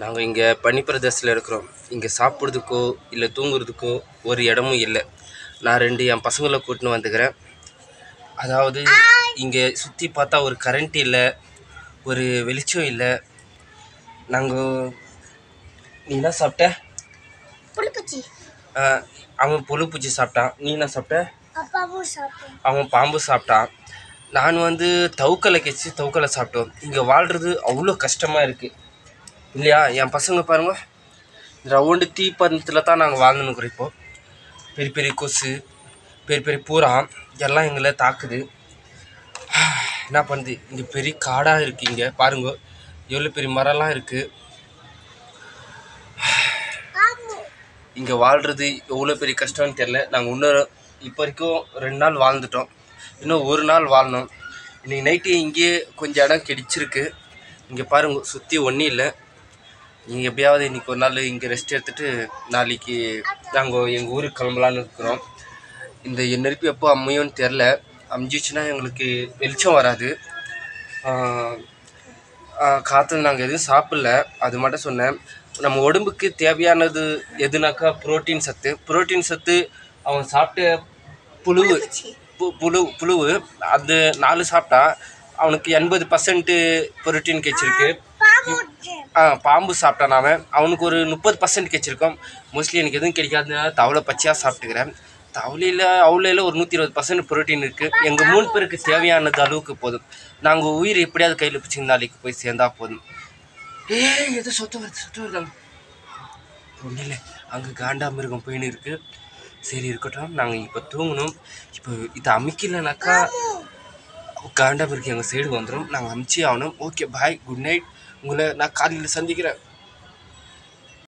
நாங்கள் இங்கே பனிப்பிரதேசத்தில் இருக்கிறோம். இங்கே சாப்பிட்றதுக்கோ இல்லை தூங்குறதுக்கோ ஒரு இடமும் இல்லை. நான் ரெண்டு என் பசங்களை கூட்டின்னு வந்துக்கிறேன். அதாவது இங்கே சுற்றி பார்த்தா ஒரு கரண்ட் இல்லை ஒரு வெளிச்சம் இல்லை. நாங்கள் நீ என்ன சாப்பிட்ட? புளிப்பூச்சி. ஆ, அவன் புழு பூச்சி சாப்பிட்டான். நீ என்ன சாப்பிட்ட? அவன் பாம்பு சாப்பிட்டான். நான் வந்து தவுக்கலை கெச்சு தவுக்கலை சாப்பிட்டோம். இங்கே வாழ்கிறது அவ்வளோ கஷ்டமாக இருக்குது இல்லையா? என் பசங்க பாருங்க. ரவுண்டு தீப்பந்தத்தில் தான் நாங்கள் வாழ்ந்துனுக்குறோம் இப்போ பெரிய பெரிய கொசு பெரிய பெரிய பூரா எல்லாம் எங்களை தாக்குது. என்ன பண்ணுது இங்கே பெரிய காடாக இருக்குது இங்கே. பாருங்க. எவ்வளோ பெரிய மரம்லாம் இருக்குது இங்கே வாழ்கிறது எவ்வளோ பெரிய கஷ்டம்னு தெரில நாங்கள் இன்னும் இப்போ வரைக்கும் ரெண்டு நாள் வாழ்ந்துட்டோம். இன்னும் ஒரு நாள் வாழணும். இன்றைக்கி நைட்டு இங்கேயே கொஞ்சம் இடம் கிடச்சிருக்கு. இங்கே பாருங்க சுற்றி ஒன்றும் இல்லை. நீங்கள் எப்படியாவது இன்றைக்கி ஒரு நாள் இங்கே ரெஸ்ட் எடுத்துகிட்டு நாளைக்கு நாங்கள் எங்கள் ஊருக்கு கிளம்பலான்னு இருக்கிறோம். இந்த நெருப்பு எப்போ அமையும்னு தெரில அமைஞ்சிச்சுன்னா எங்களுக்கு வெளிச்சம் வராது. காற்று நாங்கள் எதுவும் சாப்பிடல. அது மட்டும் சொன்னேன். நம்ம உடம்புக்கு தேவையானது எதுனாக்கா புரோட்டீன் சத்து. புரோட்டீன் சத்து அவன் சாப்பிட்ட புழுவு பு- புழு புழுவு அது நாலு சாப்பிட்டா அவனுக்கு எண்பது பர்சன்ட்டு புரோட்டீன் கிடைச்சிருக்கு பாம்பு சாப்பிட்டான் அவன் அவனுக்கு ஒரு முப்பது பர்சன்ட் கிடைச்சிருக்கோம் மோஸ்ட்லி எனக்கு எதுவும் கிடைக்காதனால தவளை பச்சையாக சாப்பிட்டுக்கிறேன். தவளையில் அவ்வளோல ஒரு நூற்றி இருபது பர்சன்ட் புரோட்டீன் இருக்குது எங்கள் மூணு பேருக்கு தேவையானது அளவுக்கு போதும். நாங்கள் உயிர் எப்படியாவது கையில் பிடிச்சி நாளைக்கு போய் சேர்ந்தா போதும். ஏய் எதோ சொத்து வருது சொத்து வருது. ஒன்றும் அங்கே காண்டா மிருகம் போயின்னு இருக்கு. சரி இருக்கட்டும். நாங்கள் இப்போ தூங்கணும். இப்போ இதை அமைக்கலைனாக்கா காண்டாபுரிக்கு எங்கள் சைடு வந்துடும் நாங்கள் அமுச்சு ஆகணும். ஓகே பாய் குட் நைட் உங்களை நான் காலையில் சந்திக்கிறேன்.